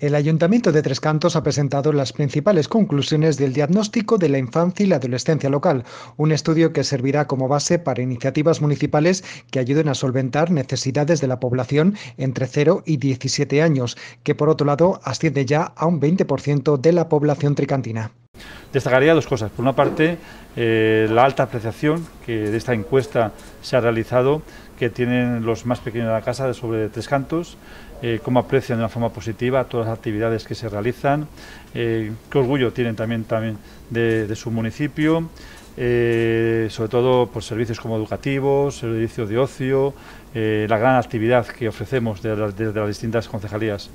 El Ayuntamiento de Tres Cantos ha presentado las principales conclusiones del diagnóstico de la infancia y la adolescencia local, un estudio que servirá como base para iniciativas municipales que ayuden a solventar necesidades de la población entre 0 y 17 años, que por otro lado asciende ya a un 20% de la población tricantina. Destacaría dos cosas. Por una parte, eh, la alta apreciación que de esta encuesta se ha realizado, que tienen los más pequeños de la casa sobre tres cantos, eh, cómo aprecian de una forma positiva todas las actividades que se realizan, eh, qué orgullo tienen también, también de, su municipio, eh, sobre todo por servicios como educativos, servicios de ocio, la gran actividad que ofrecemos desde las distintas concejalías.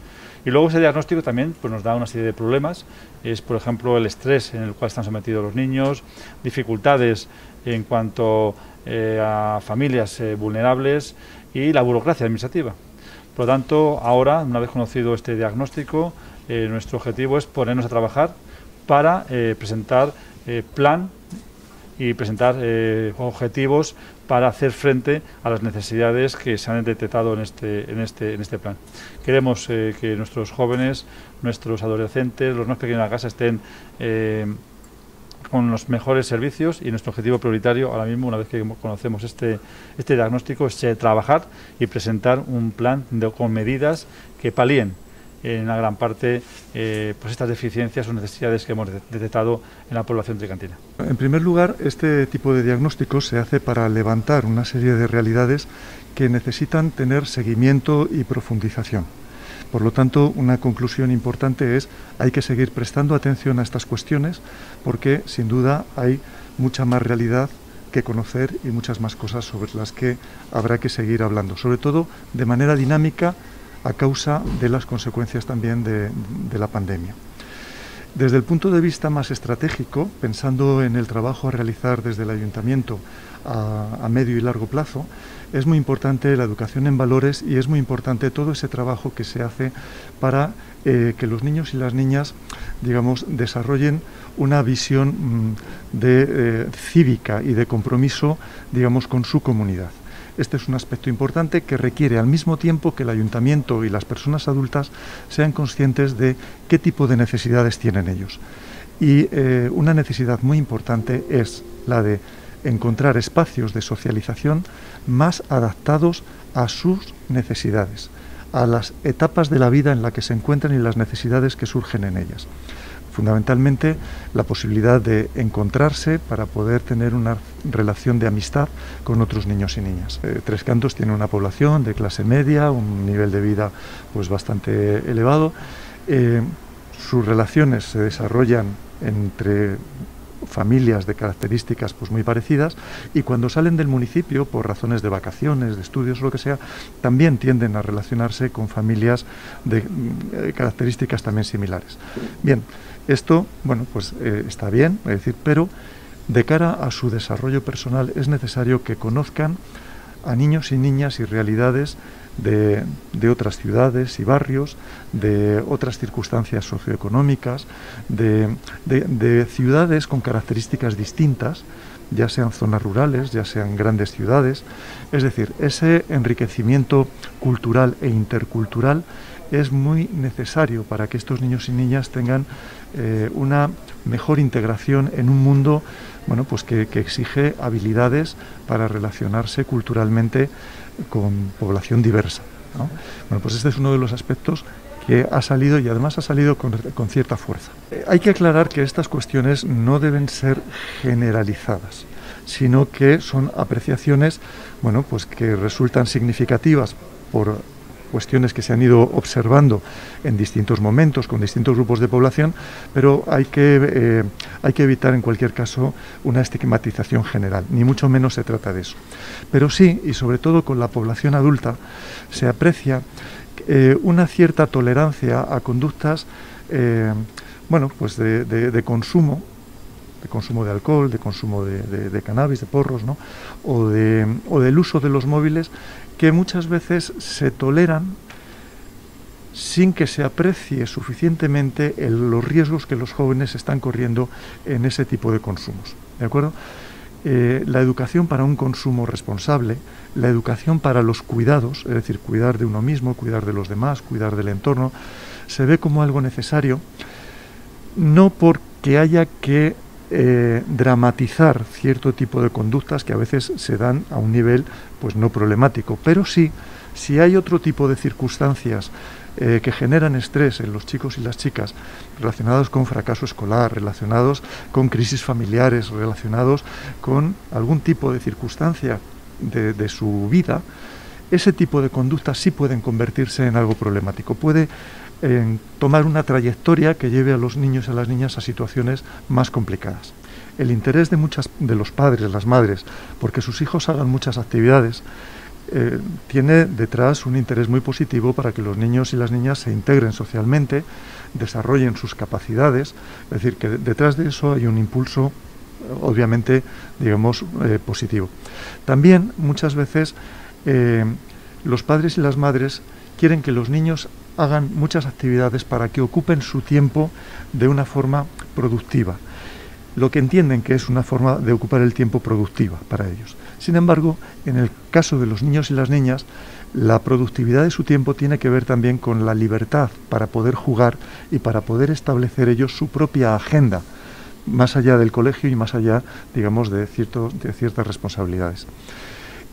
Y luego ese diagnóstico también pues, nos da una serie de problemas, es por ejemplo el estrés en el cual están sometidos los niños, dificultades en cuanto a familias vulnerables y la burocracia administrativa. Por lo tanto, ahora, una vez conocido este diagnóstico, eh, nuestro objetivo es ponernos a trabajar para eh, presentar eh, plan y presentar objetivos para hacer frente a las necesidades que se han detectado en este, en este, en este plan. Queremos que nuestros jóvenes, nuestros adolescentes, los más pequeños de la casa estén con los mejores servicios y nuestro objetivo prioritario ahora mismo, una vez que conocemos este, este diagnóstico, es eh, trabajar y presentar un plan de, con medidas que palíen en una gran parte eh, pues estas deficiencias o necesidades que hemos detectado en la población tricantina. En primer lugar, este tipo de diagnóstico se hace para levantar una serie de realidades que necesitan tener seguimiento y profundización. Por lo tanto, una conclusión importante es hay que seguir prestando atención a estas cuestiones porque sin duda hay mucha más realidad que conocer y muchas más cosas sobre las que habrá que seguir hablando, sobre todo de manera dinámica a causa de las consecuencias también de, la pandemia. Desde el punto de vista más estratégico, pensando en el trabajo a realizar desde el ayuntamiento a, medio y largo plazo, es muy importante la educación en valores y es muy importante todo ese trabajo que se hace para eh, que los niños y las niñas, digamos, desarrollen una visión mm, de eh, cívica y de compromiso, digamos, con su comunidad. Este es un aspecto importante que requiere al mismo tiempo que el ayuntamiento y las personas adultas sean conscientes de qué tipo de necesidades tienen ellos. Y eh, una necesidad muy importante es la de encontrar espacios de socialización más adaptados a sus necesidades, a las etapas de la vida en la que se encuentran y las necesidades que surgen en ellas fundamentalmente la posibilidad de encontrarse para poder tener una relación de amistad con otros niños y niñas. Eh, Tres Cantos tiene una población de clase media, un nivel de vida pues bastante elevado. Eh, sus relaciones se desarrollan entre familias de características pues muy parecidas y cuando salen del municipio por razones de vacaciones, de estudios lo que sea, también tienden a relacionarse con familias de eh, características también similares. Bien, esto, bueno, pues eh, está bien, es decir, pero de cara a su desarrollo personal es necesario que conozcan a niños y niñas y realidades de, otras ciudades y barrios, de otras circunstancias socioeconómicas, de, de, ciudades con características distintas, ya sean zonas rurales, ya sean grandes ciudades. Es decir, ese enriquecimiento cultural e intercultural es muy necesario para que estos niños y niñas tengan eh, una mejor integración en un mundo bueno, pues que, exige habilidades para relacionarse culturalmente con población diversa. Bueno, pues este es uno de los aspectos que ha salido y además ha salido con, cierta fuerza. Eh, hay que aclarar que estas cuestiones no deben ser generalizadas, sino que son apreciaciones bueno, pues que resultan significativas por cuestiones que se han ido observando en distintos momentos con distintos grupos de población, pero hay que, eh, hay que evitar en cualquier caso una estigmatización general, ni mucho menos se trata de eso. Pero sí, y sobre todo con la población adulta, se aprecia eh, una cierta tolerancia a conductas eh, bueno, pues de, consumo de consumo de alcohol, de consumo de, cannabis, de porros, ¿no? o, de, o del uso de los móviles que muchas veces se toleran sin que se aprecie suficientemente los riesgos que los jóvenes están corriendo en ese tipo de consumos. ¿De acuerdo? Eh, la educación para un consumo responsable, la educación para los cuidados, es decir, cuidar de uno mismo, cuidar de los demás, cuidar del entorno, se ve como algo necesario, no porque haya que eh, dramatizar cierto tipo de conductas que a veces se dan a un nivel pues no problemático, pero sí si hay otro tipo de circunstancias eh, que generan estrés en los chicos y las chicas relacionados con fracaso escolar, relacionados con crisis familiares, relacionados con algún tipo de circunstancia de, su vida, ese tipo de conductas sí pueden convertirse en algo problemático. Puede tomar una trayectoria que lleve a los niños y a las niñas a situaciones más complicadas. El interés de muchas de los padres, las madres, porque sus hijos hagan muchas actividades, eh, tiene detrás un interés muy positivo para que los niños y las niñas se integren socialmente, desarrollen sus capacidades, es decir, que detrás de eso hay un impulso obviamente, digamos, eh, positivo. También muchas veces eh, los padres y las madres quieren que los niños hagan muchas actividades para que ocupen su tiempo de una forma productiva, lo que entienden que es una forma de ocupar el tiempo productiva para ellos. Sin embargo, en el caso de los niños y las niñas, la productividad de su tiempo tiene que ver también con la libertad para poder jugar y para poder establecer ellos su propia agenda, más allá del colegio y más allá, digamos, de, de ciertas responsabilidades.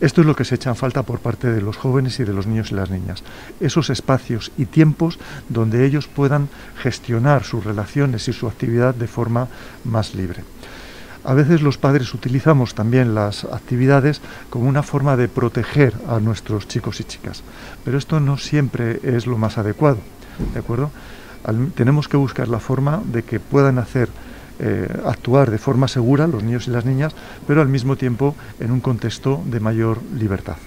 Esto es lo que se echa en falta por parte de los jóvenes y de los niños y las niñas. Esos espacios y tiempos donde ellos puedan gestionar sus relaciones y su actividad de forma más libre. A veces los padres utilizamos también las actividades como una forma de proteger a nuestros chicos y chicas, pero esto no siempre es lo más adecuado, ¿de acuerdo? tenemos que buscar la forma de que puedan hacer eh, actuar de forma segura los niños y las niñas, pero al mismo tiempo en un contexto de mayor libertad.